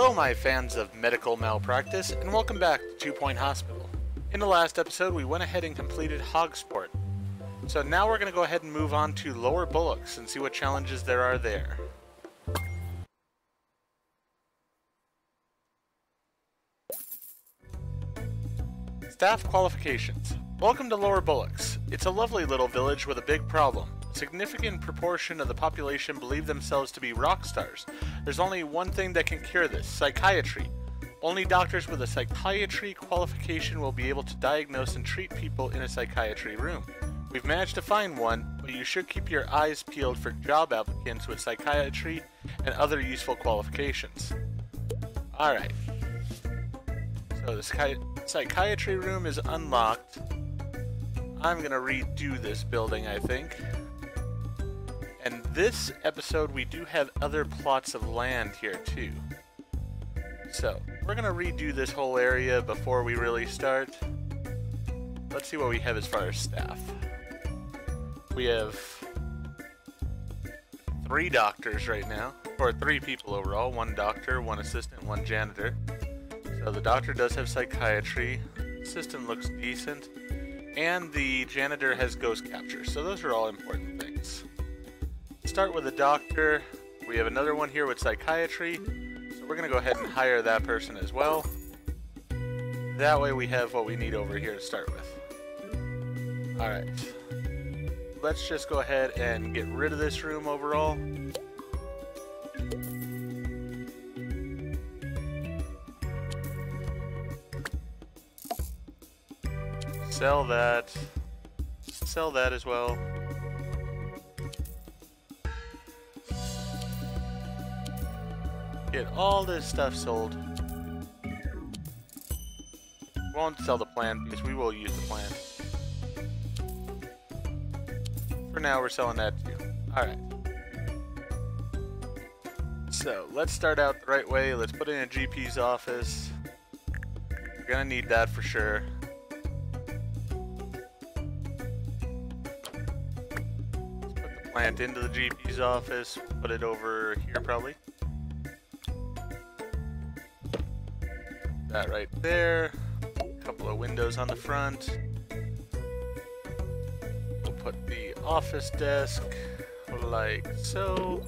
Hello, my fans of medical malpractice, and welcome back to Two Point Hospital. In the last episode, we went ahead and completed Hogsport. So now we're going to go ahead and move on to Lower Bullocks and see what challenges there are there. Staff qualifications. Welcome to Lower Bullocks. It's a lovely little village with a big problem. Significant proportion of the population believe themselves to be rock stars. There's only one thing that can cure this psychiatry. Only doctors with a psychiatry qualification will be able to diagnose and treat people in a psychiatry room. We've managed to find one, but you should keep your eyes peeled for job applicants with psychiatry and other useful qualifications. Alright. So the psychi psychiatry room is unlocked. I'm gonna redo this building, I think. And this episode, we do have other plots of land here, too. So, we're gonna redo this whole area before we really start. Let's see what we have as far as staff. We have three doctors right now, or three people overall, one doctor, one assistant, one janitor. So the doctor does have psychiatry, assistant looks decent, and the janitor has ghost capture, so those are all important. Start with a doctor, we have another one here with psychiatry, so we're going to go ahead and hire that person as well. That way we have what we need over here to start with. Alright. Let's just go ahead and get rid of this room overall. Sell that. Sell that as well. Get all this stuff sold. Won't sell the plant because we will use the plant. For now, we're selling that too. Alright. So, let's start out the right way. Let's put in a GP's office. We're gonna need that for sure. Let's put the plant into the GP's office, put it over here probably. That right there. A couple of windows on the front. We'll put the office desk like so.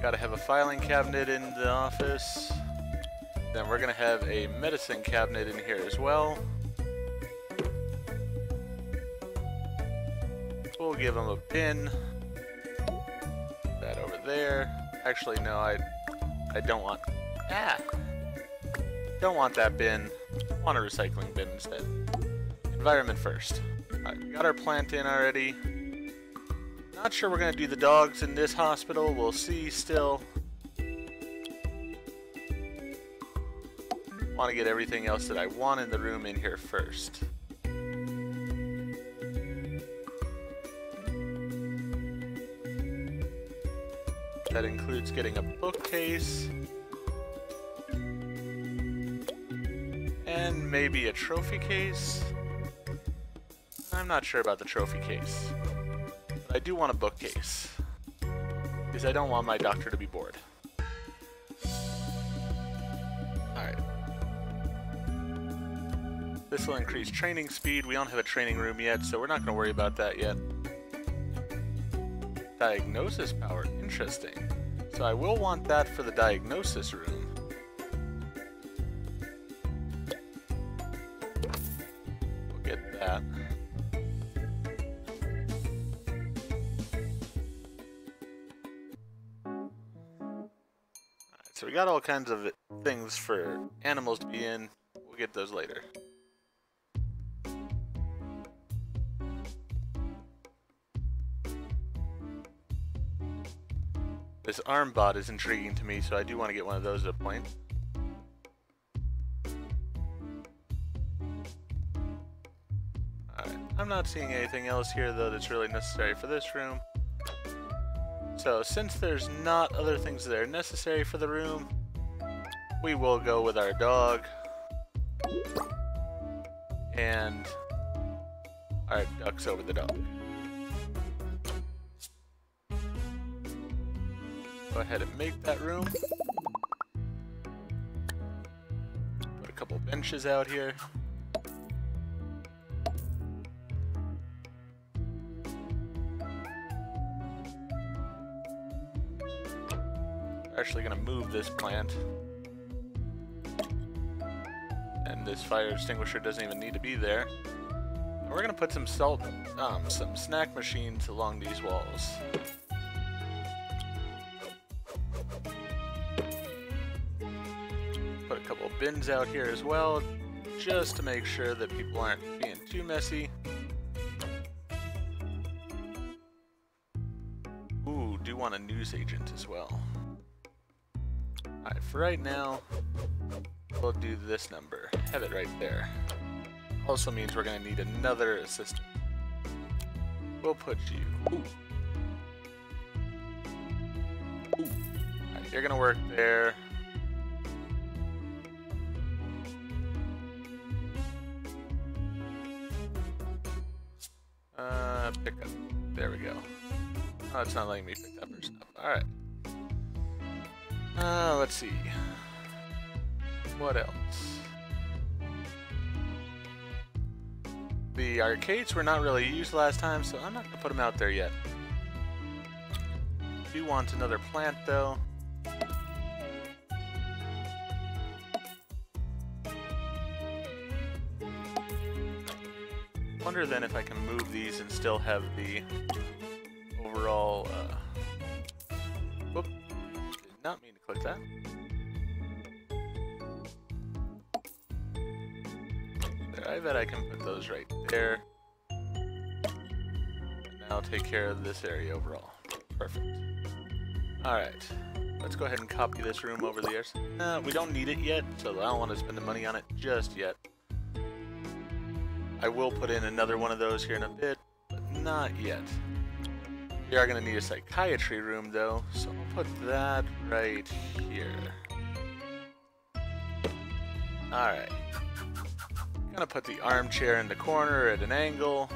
Gotta have a filing cabinet in the office. Then we're gonna have a medicine cabinet in here as well. We'll give him a pin. That over there. Actually, no, I, I don't want. Ah, don't want that bin. I want a recycling bin instead. Environment first. We got our plant in already. Not sure we're gonna do the dogs in this hospital. We'll see still. Want to get everything else that I want in the room in here first. That includes getting a bookcase. Maybe a trophy case. I'm not sure about the trophy case. But I do want a bookcase. Because I don't want my doctor to be bored. Alright. This will increase training speed. We don't have a training room yet, so we're not going to worry about that yet. Diagnosis power. Interesting. So I will want that for the diagnosis room. We got all kinds of things for animals to be in. We'll get those later. This arm bot is intriguing to me, so I do want to get one of those at a point. Alright, I'm not seeing anything else here though that's really necessary for this room. So since there's not other things that are necessary for the room, we will go with our dog. And our ducks over the dog. Go ahead and make that room. Put a couple benches out here. Actually going to move this plant. And this fire extinguisher doesn't even need to be there. And we're going to put some salt, um, some snack machines along these walls. Put a couple bins out here as well, just to make sure that people aren't being too messy. Ooh, do want a news agent as well. For right now, we'll do this number. Have it right there. Also means we're going to need another assistant. We'll put you... Ooh. Ooh. Right, you're going to work there. Uh, pick up. There we go. Oh, it's not letting me pick up or stuff. Alright. Let's see. What else? The arcades were not really used last time, so I'm not going to put them out there yet. Do want another plant, though. Wonder then if I can move these and still have the overall uh, that. There, I bet I can put those right there. And now take care of this area overall. Perfect. Alright. Let's go ahead and copy this room over there. Uh, we don't need it yet, so I don't want to spend the money on it just yet. I will put in another one of those here in a bit, but not yet. We are going to need a psychiatry room though, so I'll put that right here. Alright. Gonna put the armchair in the corner at an angle.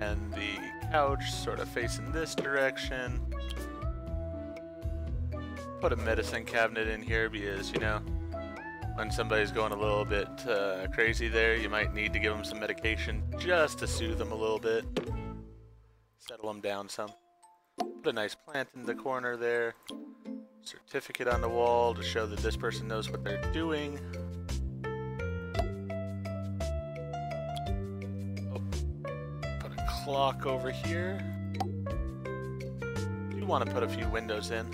And the couch sort of facing this direction. Put a medicine cabinet in here because, you know, when somebody's going a little bit uh, crazy there, you might need to give them some medication just to soothe them a little bit. Settle them down some. Put a nice plant in the corner there. Certificate on the wall to show that this person knows what they're doing. Oh. Put a clock over here. You want to put a few windows in.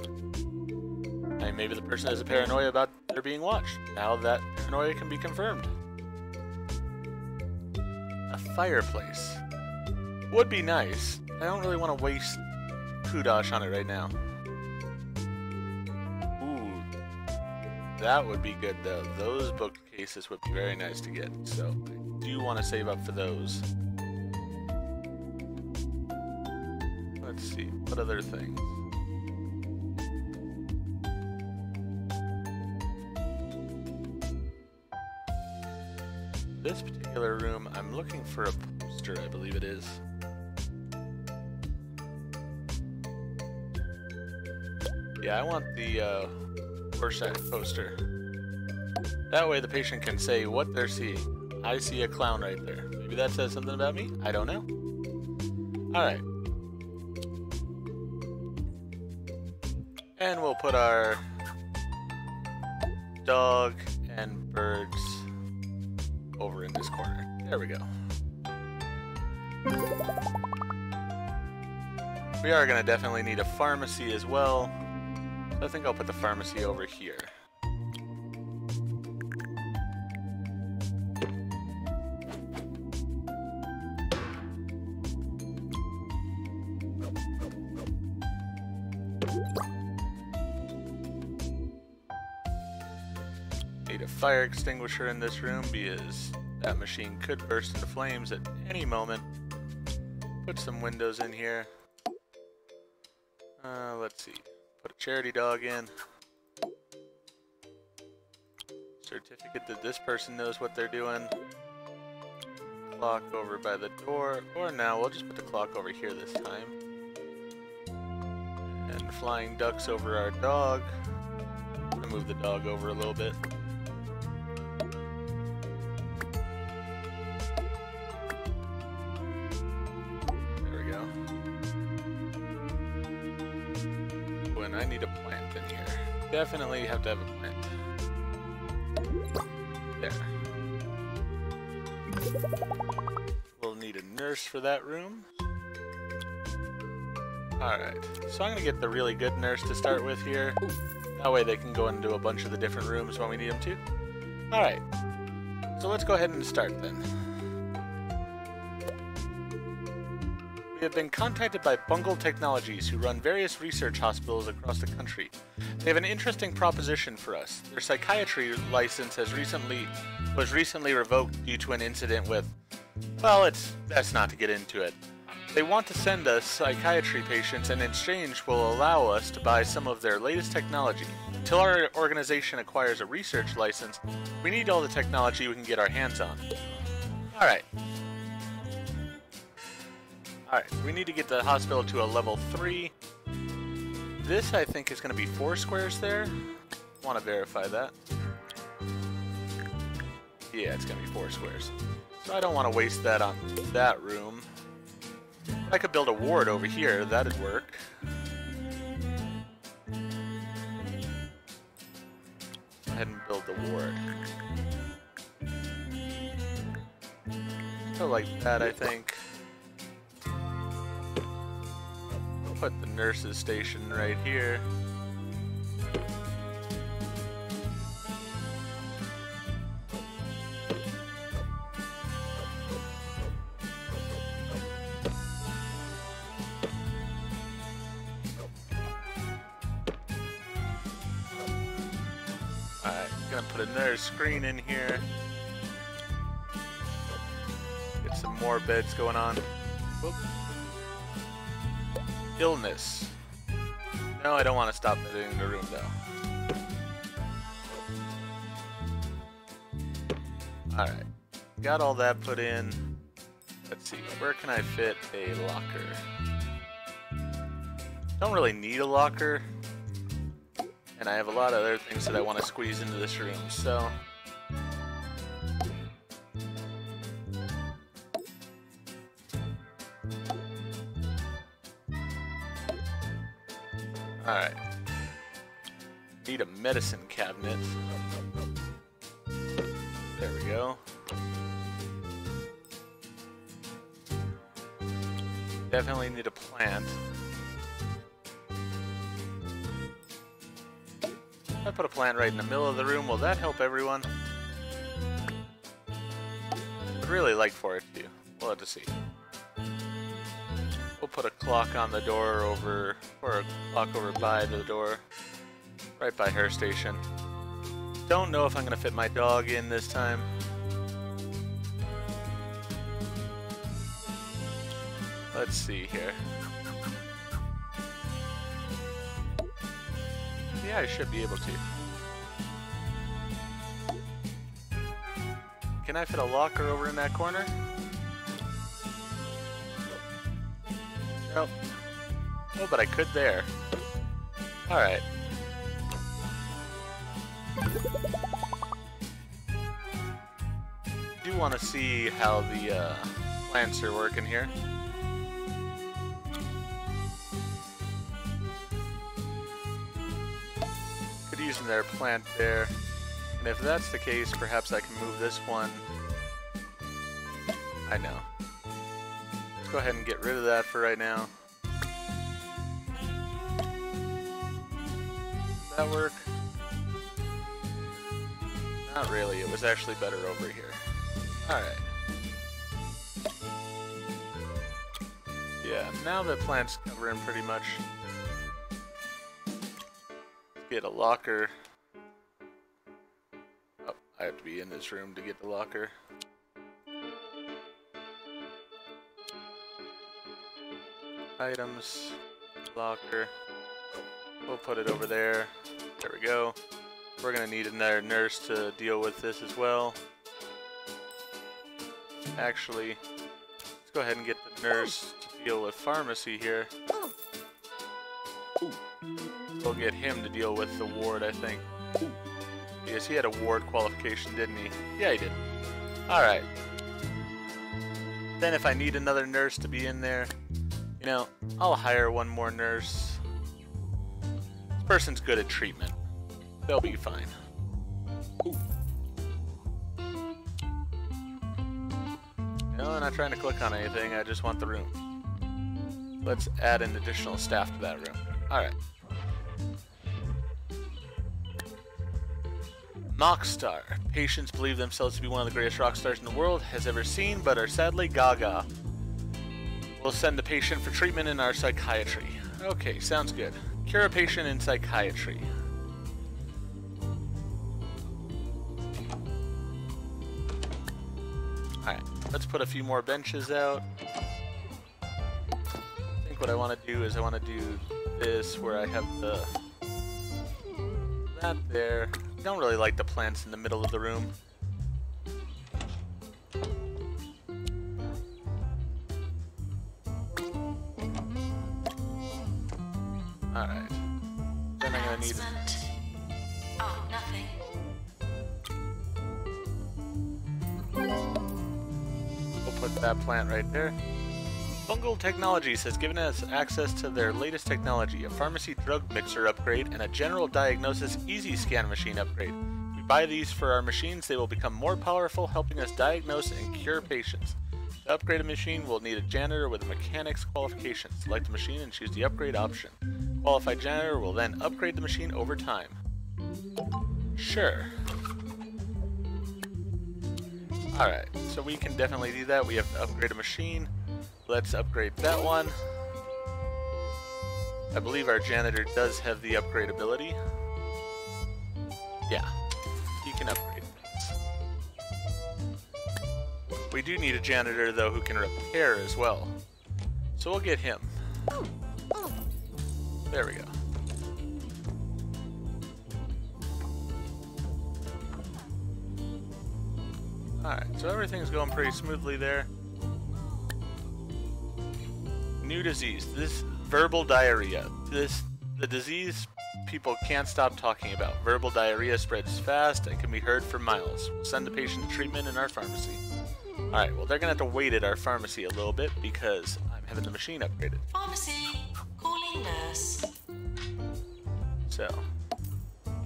And maybe the person has a paranoia about they're being watched. Now that paranoia can be confirmed. A fireplace. Would be nice. I don't really want to waste kudosh on it right now. Ooh. That would be good though. Those bookcases would be very nice to get. So I do want to save up for those. Let's see. What other things? This particular room, I'm looking for a poster, I believe it is. Yeah, I want the uh, Rorschach poster. That way the patient can say what they're seeing. I see a clown right there. Maybe that says something about me? I don't know. Alright. And we'll put our dog and birds corner. There we go. We are going to definitely need a pharmacy as well. I think I'll put the pharmacy over here. Need a fire extinguisher in this room because that machine could burst into flames at any moment. Put some windows in here. Uh, let's see. Put a charity dog in. Certificate that this person knows what they're doing. Clock over by the door. Or now, we'll just put the clock over here this time. And flying ducks over our dog. Move the dog over a little bit. Definitely have to have a plant. There. We'll need a nurse for that room. Alright, so I'm gonna get the really good nurse to start with here. That way they can go into a bunch of the different rooms when we need them to. Alright, so let's go ahead and start then. Have been contacted by Bungle Technologies, who run various research hospitals across the country. They have an interesting proposition for us. Their psychiatry license has recently was recently revoked due to an incident with well, it's best not to get into it. They want to send us psychiatry patients and in exchange will allow us to buy some of their latest technology. Until our organization acquires a research license, we need all the technology we can get our hands on. Alright. Alright, we need to get the hospital to a level 3. This, I think, is going to be 4 squares there. want to verify that. Yeah, it's going to be 4 squares. So I don't want to waste that on that room. I could build a ward over here, that'd work. Go ahead and build the ward. So like that, I think. Put the nurse's station right here. Alright, gonna put another screen in here. Get some more beds going on. Whoop. Illness. No, I don't want to stop visiting the room though. Alright. Got all that put in. Let's see, where can I fit a locker? Don't really need a locker. And I have a lot of other things that I want to squeeze into this room, so... medicine cabinet. There we go. Definitely need a plant. I put a plant right in the middle of the room. Will that help everyone? I'd really like for it to. We'll have to see. We'll put a clock on the door over, or a clock over by the door, right by her station. Don't know if I'm going to fit my dog in this time. Let's see here. Yeah, I should be able to. Can I fit a locker over in that corner? Nope. Oh, but I could there. Alright. Want to see how the uh, plants are working here. using their plant there. And if that's the case, perhaps I can move this one. I know. Let's go ahead and get rid of that for right now. Does that work? Not really, it was actually better over here. Alright. Yeah, now that plant's covering pretty much get a locker. Oh, I have to be in this room to get the locker. Items, locker. We'll put it over there. There we go. We're gonna need another nurse to deal with this as well. Actually, let's go ahead and get the nurse to deal with pharmacy here. We'll get him to deal with the ward, I think. Yes, he had a ward qualification, didn't he? Yeah, he did. Alright. Then if I need another nurse to be in there, you know, I'll hire one more nurse. This person's good at treatment. They'll be fine. Not trying to click on anything, I just want the room. Let's add an additional staff to that room. Alright. Mockstar. Patients believe themselves to be one of the greatest rock stars in the world has ever seen, but are sadly gaga. We'll send the patient for treatment in our psychiatry. Okay, sounds good. Cure a patient in psychiatry. Let's put a few more benches out. I think what I want to do is I want to do this where I have the... that there. I don't really like the plants in the middle of the room. Alright. Then I'm gonna need... that plant right there. Bungle Technologies has given us access to their latest technology, a pharmacy drug mixer upgrade, and a general diagnosis easy scan machine upgrade. If we buy these for our machines, they will become more powerful, helping us diagnose and cure patients. To upgrade a machine we'll need a janitor with a mechanic's qualification. Select the machine and choose the upgrade option. Qualified janitor will then upgrade the machine over time. Sure. Alright, so we can definitely do that. We have to upgrade a machine. Let's upgrade that one. I believe our janitor does have the upgrade ability. Yeah, he can upgrade things. We do need a janitor, though, who can repair as well. So we'll get him. There we go. So everything's going pretty smoothly there. New disease. This verbal diarrhea. This the disease people can't stop talking about. Verbal diarrhea spreads fast and can be heard for miles. We'll send the patient to treatment in our pharmacy. Alright, well they're gonna have to wait at our pharmacy a little bit because I'm having the machine upgraded. Pharmacy. Calling nurse. So,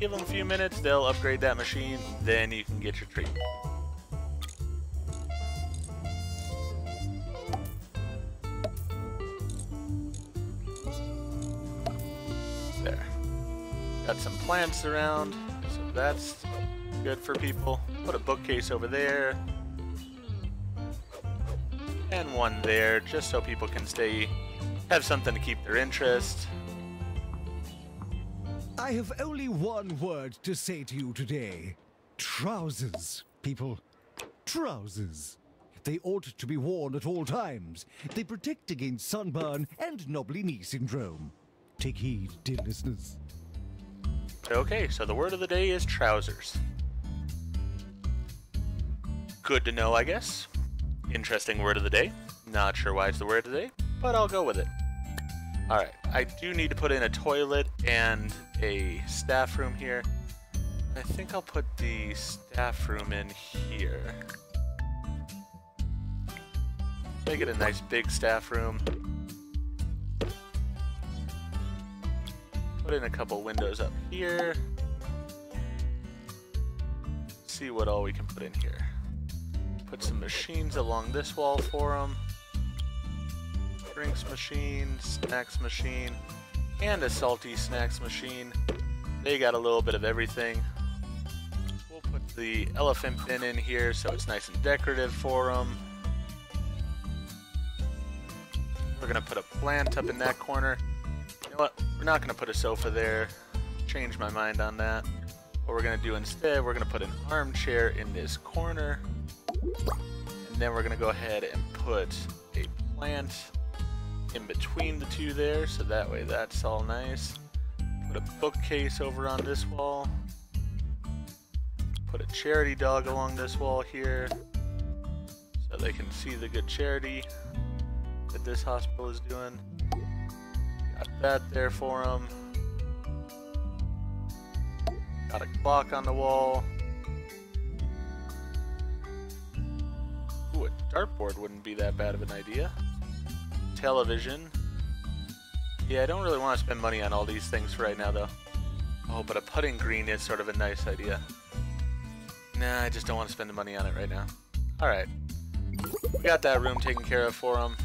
give them a few minutes, they'll upgrade that machine, then you can get your treatment. Got some plants around, so that's good for people. Put a bookcase over there. And one there, just so people can stay, have something to keep their interest. I have only one word to say to you today. Trousers, people. Trousers. They ought to be worn at all times. They protect against sunburn and knobbly knee syndrome. Take heed, dear listeners. Okay, so the word of the day is trousers. Good to know, I guess. Interesting word of the day. Not sure why it's the word of the day, but I'll go with it. Alright, I do need to put in a toilet and a staff room here. I think I'll put the staff room in here. Make it a nice big staff room. Put in a couple windows up here. See what all we can put in here. Put some machines along this wall for them. Drinks machine, snacks machine, and a salty snacks machine. They got a little bit of everything. We'll put the elephant bin in here so it's nice and decorative for them. We're gonna put a plant up in that corner. Know what? We're not gonna put a sofa there. Change my mind on that. What we're gonna do instead, we're gonna put an armchair in this corner. And then we're gonna go ahead and put a plant in between the two there, so that way that's all nice. Put a bookcase over on this wall. Put a charity dog along this wall here, so they can see the good charity that this hospital is doing. Got that there for him. Got a clock on the wall. Ooh, a dartboard wouldn't be that bad of an idea. Television. Yeah, I don't really want to spend money on all these things right now, though. Oh, but a putting green is sort of a nice idea. Nah, I just don't want to spend the money on it right now. Alright. We got that room taken care of for him.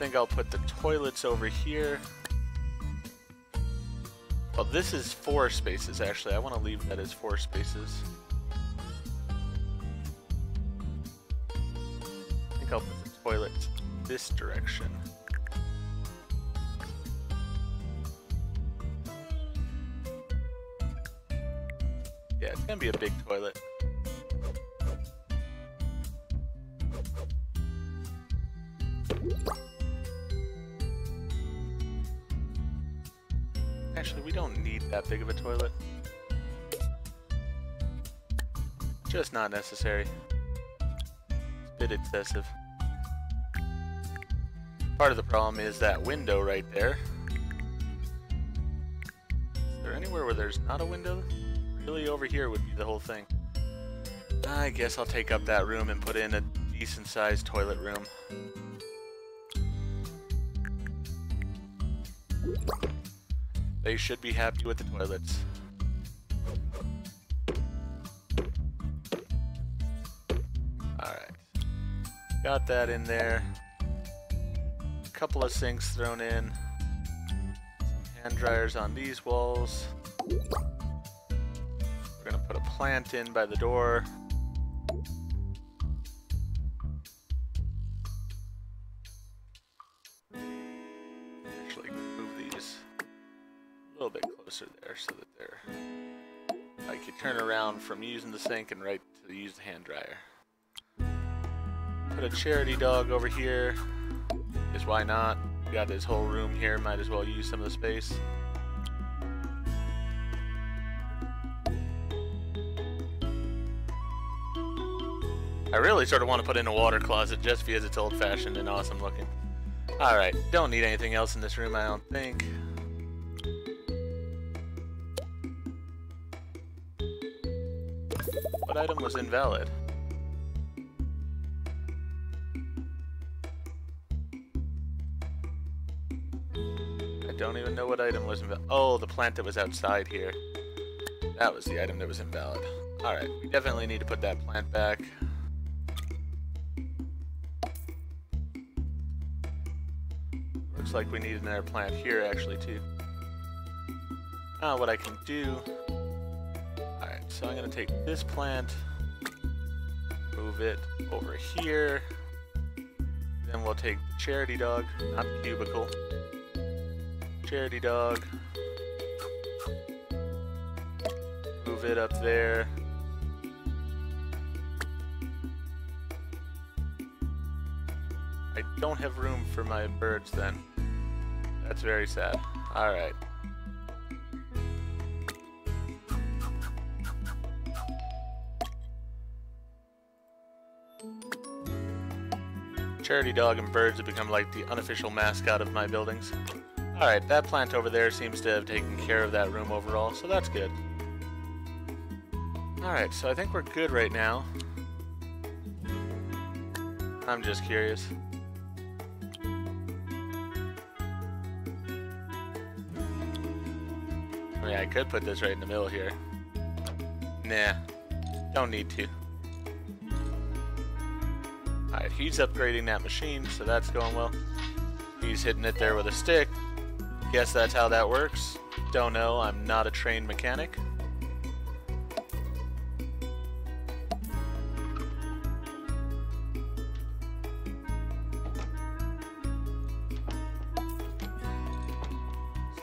Think I'll put the toilets over here. Well, this is four spaces, actually. I want to leave that as four spaces. I think I'll put the toilet this direction. Yeah, it's gonna be a big toilet. Actually, we don't need that big of a toilet. Just not necessary. It's a bit excessive. Part of the problem is that window right there. Is there anywhere where there's not a window? Really over here would be the whole thing. I guess I'll take up that room and put in a decent sized toilet room. They should be happy with the toilets. Alright. Got that in there. A couple of sinks thrown in. Some hand dryers on these walls. We're gonna put a plant in by the door. From using the sink and right to use the hand dryer. Put a charity dog over here. Because why not? Got this whole room here, might as well use some of the space. I really sort of want to put in a water closet just because it's old fashioned and awesome looking. Alright, don't need anything else in this room, I don't think. Item was invalid? I don't even know what item was invalid. Oh, the plant that was outside here. That was the item that was invalid. Alright, we definitely need to put that plant back. Looks like we need another plant here actually too. Now what I can do... So I'm gonna take this plant, move it over here, then we'll take the charity dog, not the cubicle. Charity dog. Move it up there. I don't have room for my birds then. That's very sad. Alright. Charity dog and birds have become like the unofficial mascot of my buildings. Alright, that plant over there seems to have taken care of that room overall, so that's good. Alright, so I think we're good right now. I'm just curious. I mean, I could put this right in the middle here. Nah, don't need to. He's upgrading that machine, so that's going well. He's hitting it there with a stick. Guess that's how that works. Don't know, I'm not a trained mechanic.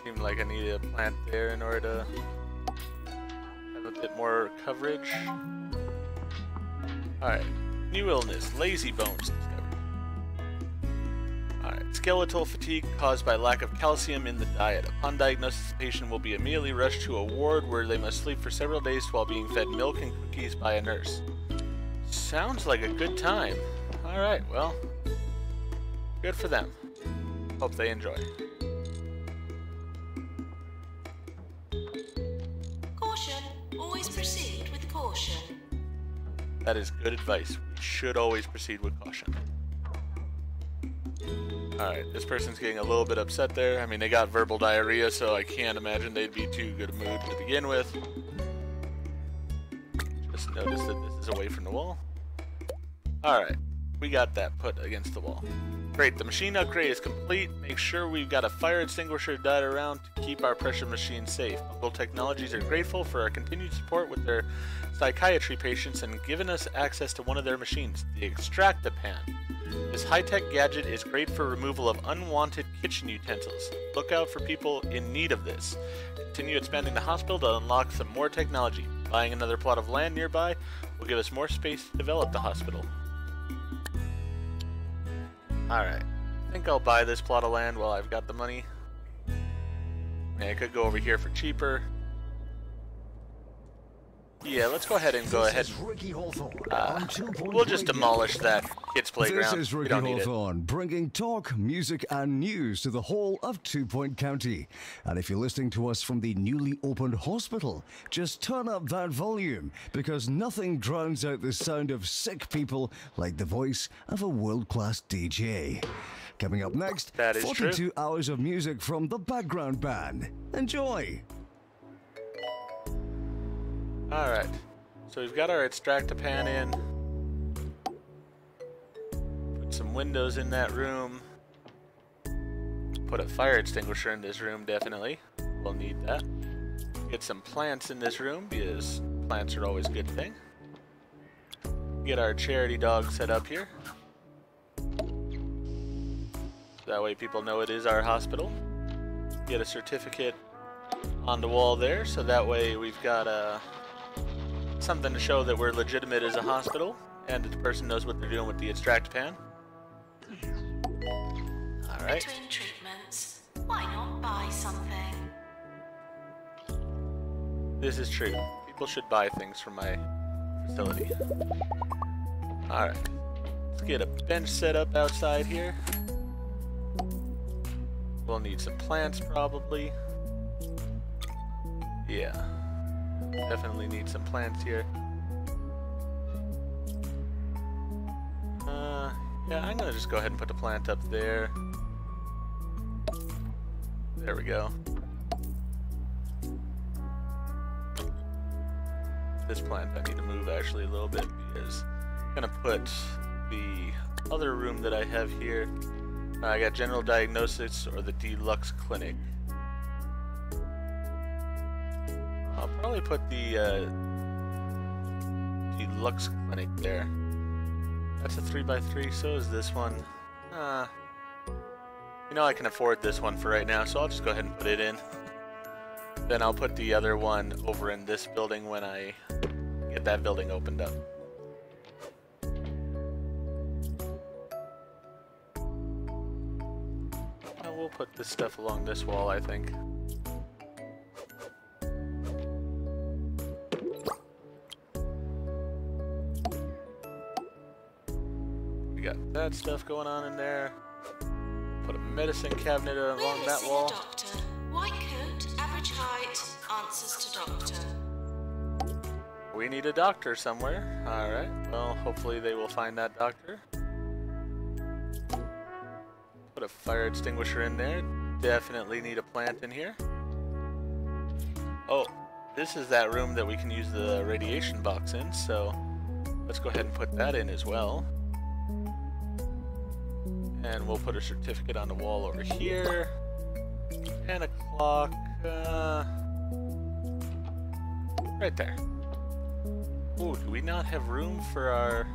Seemed like I needed a plant there in order to have a bit more coverage. Alright. New illness, lazy bones Alright, skeletal fatigue caused by lack of calcium in the diet. Upon diagnosis, the patient will be immediately rushed to a ward where they must sleep for several days while being fed milk and cookies by a nurse. Sounds like a good time. Alright, well, good for them. Hope they enjoy. Caution. Always proceed with caution. That is good advice. We should always proceed with caution. Alright, this person's getting a little bit upset there. I mean, they got verbal diarrhea, so I can't imagine they'd be too good a mood to begin with. Just notice that this is away from the wall. Alright, we got that put against the wall. Great, the machine upgrade is complete. Make sure we've got a fire extinguisher dotted around to keep our pressure machine safe. Mobile Technologies are grateful for our continued support with their psychiatry patients and given us access to one of their machines, the Extractapan. This high-tech gadget is great for removal of unwanted kitchen utensils. Look out for people in need of this. Continue expanding the hospital to unlock some more technology. Buying another plot of land nearby will give us more space to develop the hospital. Alright. I think I'll buy this plot of land while I've got the money. I could go over here for cheaper. Yeah, let's go ahead and go ahead. This is Ricky Hawthorne Uh, on Two Point we'll just demolish that kids' playground. This is Ricky don't need it. Hawthorne, bringing talk, music, and news to the whole of Two Point County. And if you're listening to us from the newly opened hospital, just turn up that volume because nothing drowns out the sound of sick people like the voice of a world class DJ. Coming up next, That is true. 42 hours of music from the background band. Enjoy! Alright. So we've got our Extractapan in. Put some windows in that room. Put a fire extinguisher in this room, definitely. We'll need that. Get some plants in this room, because plants are always a good thing. Get our charity dog set up here. That way people know it is our hospital. Get a certificate on the wall there, so that way we've got uh, something to show that we're legitimate as a hospital, and that the person knows what they're doing with the Extractapan. All right. Between treatments, why not buy something? This is true. People should buy things from my facility. Alright. Let's get a bench set up outside here. We'll need some plants probably. Yeah. Definitely need some plants here. Uh, yeah, I'm gonna just go ahead and put the plant up there. There we go. this plant I need to move actually a little bit because I'm gonna put the other room that I have here. Uh, I got general diagnosis or the deluxe clinic. Put the uh, the Lux clinic there. That's a 3x3, so is this one. Uh, you know I can afford this one for right now, so I'll just go ahead and put it in. Then I'll put the other one over in this building when I get that building opened up. Uh, we'll put this stuff along this wall, I think. That stuff going on in there. Put a medicine cabinet We're along that missing wall. a doctor. White coat, average height, answers to doctor. We need a doctor somewhere. Alright, well, hopefully they will find that doctor. Put a fire extinguisher in there. Definitely need a plant in here. Oh, this is that room that we can use the radiation box in, so let's go ahead and put that in as well. And we'll put a certificate on the wall over here. And a clock, uh, right there. Oh, do we not have room for our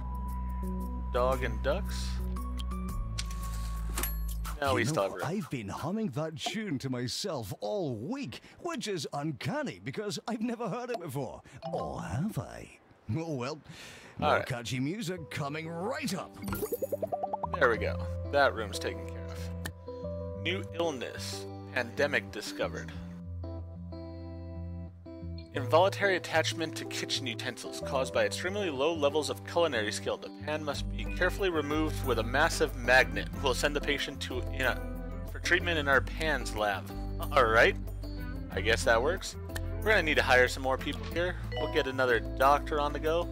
dog and ducks? No, we still have room. I've been humming that tune to myself all week, which is uncanny because I've never heard it before. Or have I? Oh well, more Alright. catchy music coming right up. There we go. That room's taken care of. New illness. Pandemic discovered. Involuntary attachment to kitchen utensils caused by extremely low levels of culinary skill. The pan must be carefully removed with a massive magnet. We'll send the patient to in a, for treatment in our pans lab. All right. I guess that works. We're gonna need to hire some more people here. We'll get another doctor on the go.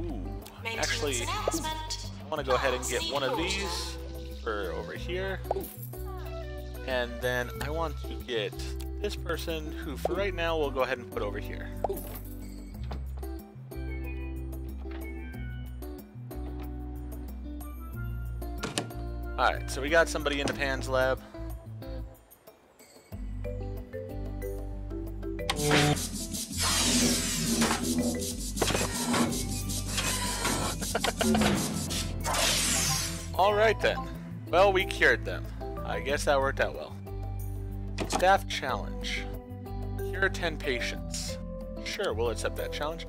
Ooh, actually, announcement. I want to go ahead and get one of these for over here. And then I want to get this person who for right now we'll go ahead and put over here. Alright, so we got somebody in the Pans lab. Alright then. Well, we cured them. I guess that worked out well. Staff challenge. Cure 10 patients. Sure, we'll accept that challenge.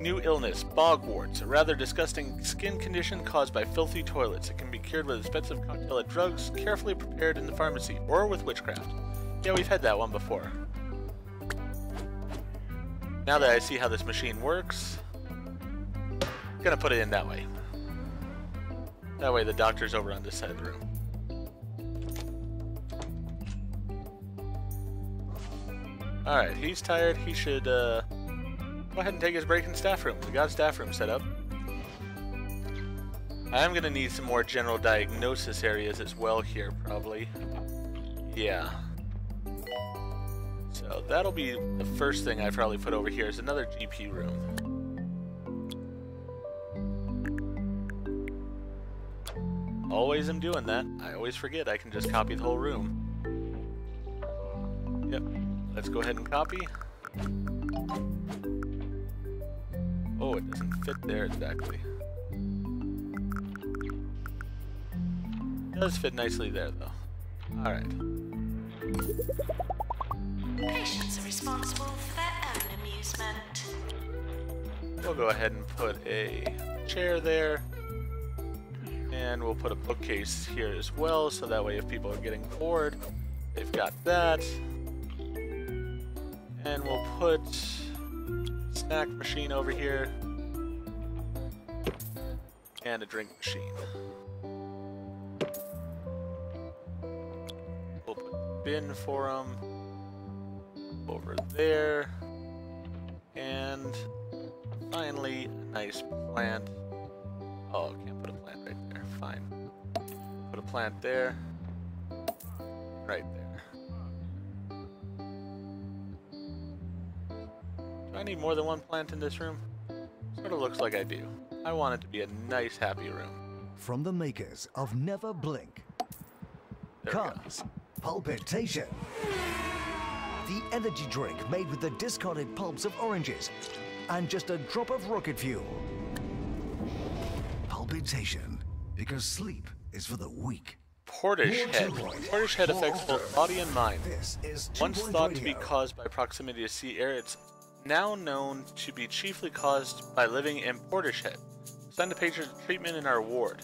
New illness, bogwarts, a rather disgusting skin condition caused by filthy toilets. It can be cured with expensive cocktail of drugs carefully prepared in the pharmacy, or with witchcraft. Yeah, we've had that one before. Now that I see how this machine works, gonna put it in that way. That way the doctor's over on this side of the room. Alright, he's tired. He should uh, go ahead and take his break in staff room. We got staff room set up. I am going to need some more general diagnosis areas as well here, probably. Yeah. So that'll be the first thing I probably put over here is another GP room. Always am doing that. I always forget I can just copy the whole room. Yep. Let's go ahead and copy. Oh, it doesn't fit there exactly. It does fit nicely there, though. Alright. Patients are responsible for their own amusement. We'll go ahead and put a chair there. And we'll put a bookcase here as well, so that way if people are getting bored, they've got that. And we'll put snack machine over here. And a drink machine. We'll put bin for them over there. And finally, a nice plant. Oh, can't plant there. Right there. Do I need more than one plant in this room? Sort of looks like I do. I want it to be a nice, happy room. From the makers of Never Blink There comes Pulpitation. The energy drink made with the discarded pulps of oranges and just a drop of rocket fuel. Pulpitation, because sleep is for the weak. Portishead. Portage head affects both body and mind. Once thought to be caused by proximity to sea air, it's now known to be chiefly caused by living in Portishead. Send a patient to treatment in our ward.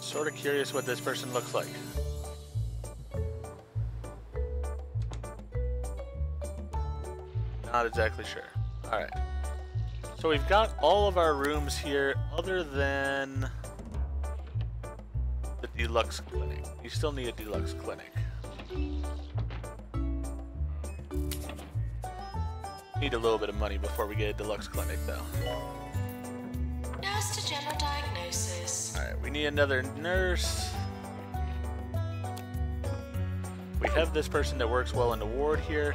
Sort of curious what this person looks like. Not exactly sure. Alright. So we've got all of our rooms here other than the deluxe clinic. You still need a deluxe clinic. Need a little bit of money before we get a deluxe clinic, though. Nurse to general diagnosis. Alright, we need another nurse. We have this person that works well in the ward here.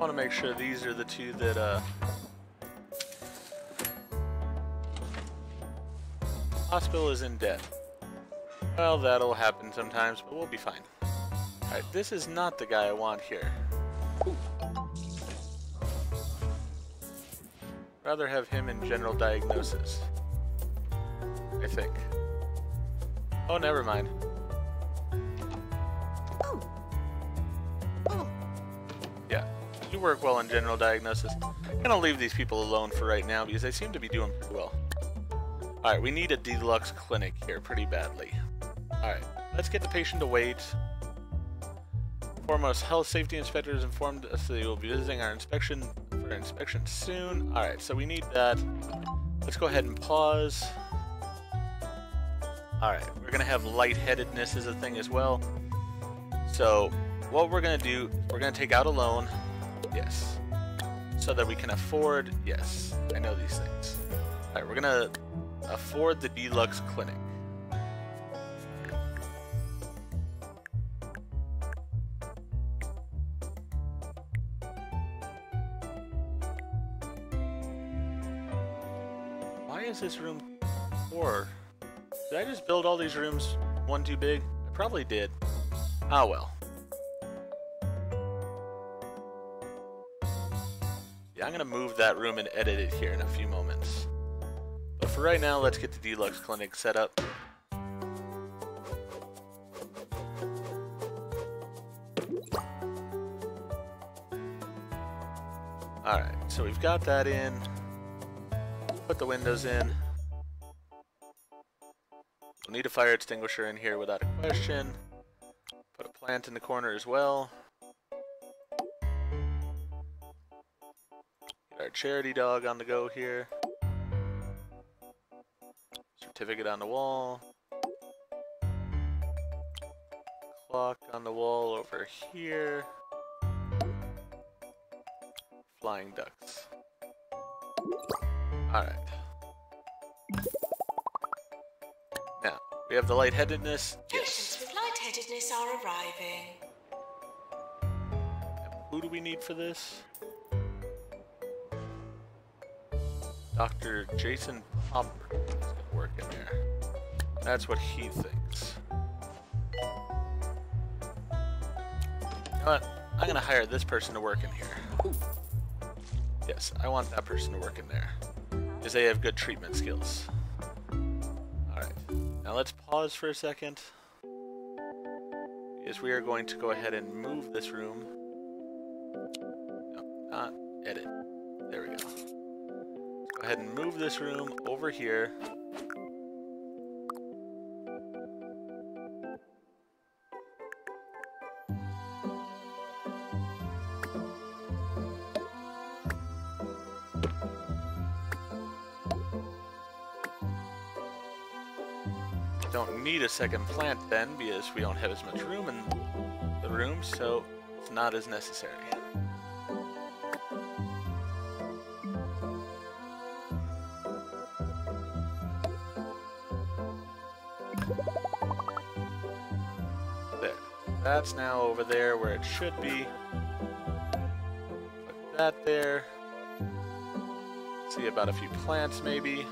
Want to make sure these are the two that, uh... Hospital is in debt. Well, that'll happen sometimes, but we'll be fine. Alright, this is not the guy I want here. Rather have him in general diagnosis. I think. Oh, never mind. Work well in general diagnosis. I'm gonna leave these people alone for right now because they seem to be doing pretty well. Alright, we need a deluxe clinic here pretty badly. Alright, let's get the patient to wait. Foremost, health safety inspectors informed us that they will be visiting our inspection for inspection soon. Alright, so we need that. Let's go ahead and pause. Alright, we're to have lightheadedness as a thing as well. So, what we're to do, we're to take out a loan. Yes. So that we can afford, yes, I know these things. Alright, we're going to afford the deluxe clinic. Why is this room four? Did I just build all these rooms one too big? I probably did. Ah well. Yeah, I'm gonna move that room and edit it here in a few moments. But for right now, let's get the deluxe clinic set up. Alright, so we've got that in. Put the windows in. We'll need a fire extinguisher in here without a question. Put a plant in the corner as well. Charity dog on the go here. Certificate on the wall. Clock on the wall over here. Flying ducks. Alright. Now, we have the lightheadedness. Patients with lightheadedness are arriving. Who do we need for this? Dr. Jason Popper is gonna work in there. That's what he thinks. You know? I'm gonna hire this person to work in here. Yes, I want that person to work in there. Because they have good treatment skills. Alright. Now let's pause for a second. Because we are going to go ahead and move this room. This room over here. Don't need a second plant then because we don't have as much room in the room, so it's not as necessary. That's now over there where it should be. Put that there. See about a few plants maybe.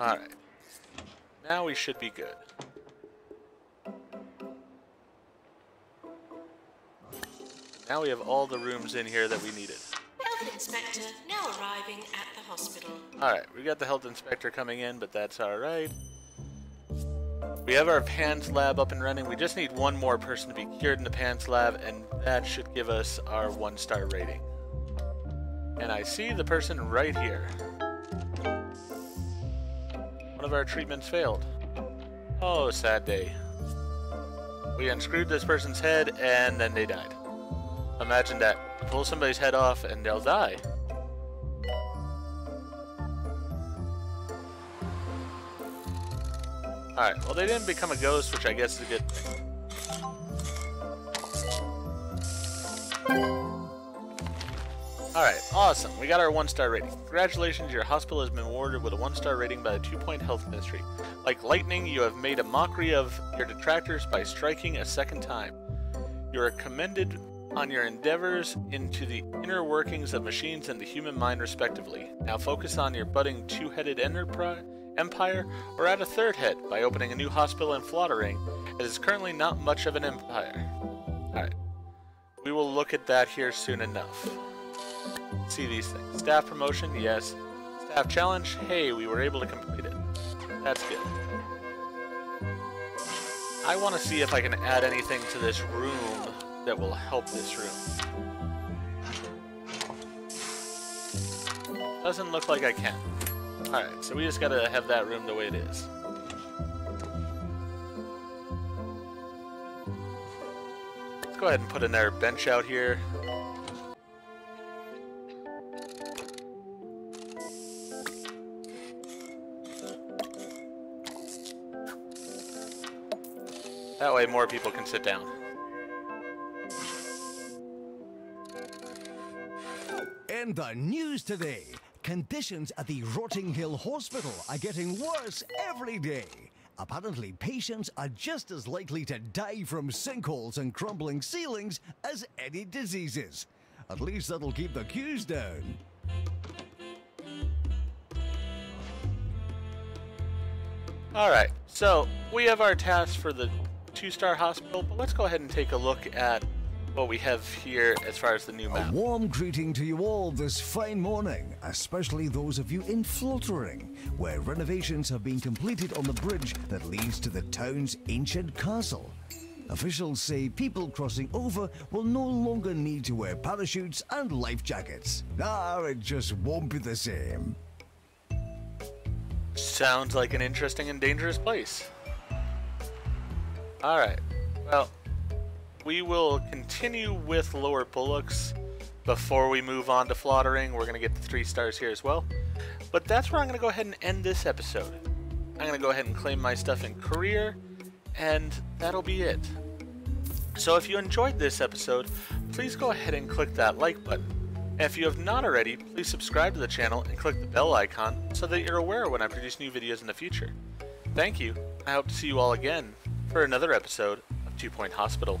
Alright. Now we should be good. Now we have all the rooms in here that we needed. Health inspector now arriving at the hospital. Alright, we got the health inspector coming in, but that's alright. We have our PANS lab up and running. We just need one more person to be cured in the PANS lab, and that should give us our one star rating. And I see the person right here. One of our treatments failed. Oh, sad day. We unscrewed this person's head, and then they died. Imagine that. Pull somebody's head off, and they'll die. Alright, well they didn't become a ghost, which I guess is a good thing. Alright, awesome. We got our one star rating. Congratulations, your hospital has been awarded with a one star rating by the Two Point Health Ministry. Like lightning, you have made a mockery of your detractors by striking a second time. You are commended on your endeavors into the inner workings of machines and the human mind, respectively. Now focus on your budding two headed enterprise. Empire, or add a third head by opening a new hospital in Flottering. It is currently not much of an empire. Alright. We will look at that here soon enough. See these things. Staff promotion, yes. Staff challenge, hey, we were able to complete it. That's good. I want to see if I can add anything to this room that will help this room. Doesn't look like I can. Alright, so we just gotta have that room the way it is. Let's go ahead and put another bench out here. That way more people can sit down. In the news today, conditions at the Rotting Hill Hospital are getting worse every day. Apparently, patients are just as likely to die from sinkholes and crumbling ceilings as any diseases. At least that'll keep the queues down. Alright, so we have our task for the two-star hospital, but let's go ahead and take a look at what we have here as far as the new map. A warm greeting to you all this fine morning, especially those of you in Flottering, where renovations have been completed on the bridge that leads to the town's ancient castle. Officials say people crossing over will no longer need to wear parachutes and life jackets. Ah, it just won't be the same. Sounds like an interesting and dangerous place. Alright, well, we will continue with Lower Bullocks before we move on to Flottering. We're going to get the three stars here as well. But that's where I'm going to go ahead and end this episode. I'm going to go ahead and claim my stuff in career, and that'll be it. So if you enjoyed this episode, please go ahead and click that like button. If you have not already, please subscribe to the channel and click the bell icon so that you're aware when I produce new videos in the future. Thank you. I hope to see you all again for another episode of Two Point Hospital.